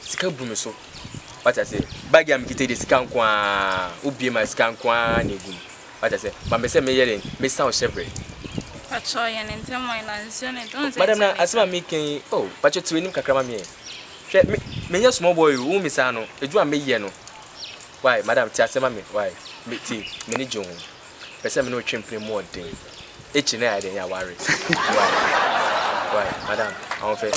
Sika gu me so. Wate aseɛ? Bag a mekita yi deɛ sika nko ara, wobue mu a sika nko ara na ɛgu mu. Wate aseɛ? But mepɛ sɛ meyɛ dɛn? Mesa wo hyɛberɛ. Pakyɛ yɛ no ntɛm why na nsuo no dɔ? Madam na asɛm a mereka yi, oh, pakyɛ te w'anim kakra ma me ɛ. Hwɛ, me, menyɛ small boy o, wohu me saa no, adwuma a meyɛ no, why, madam, te aseɛ ma me, why, me, tie, m'ani gye wo ho. Pɛ sɛ me ne wo twe mpena mu ɔden Akyiri no ayɛ dɛn yɛ aware Wai wai madam Ahoɔfɛ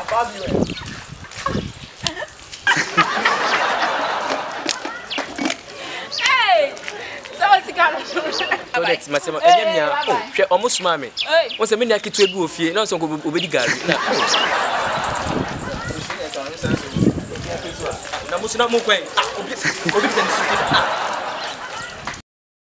Above you eh toilet ma sɛ ma ɛnyɛ mia o oh, hwɛ ɔmo soma me wɔn sɛ me nua ketewa bi wɔ fie na ɔsɛ nko obedi gaari na na mo so na mo kɔɛ obi obi tɛ ne so bi ah.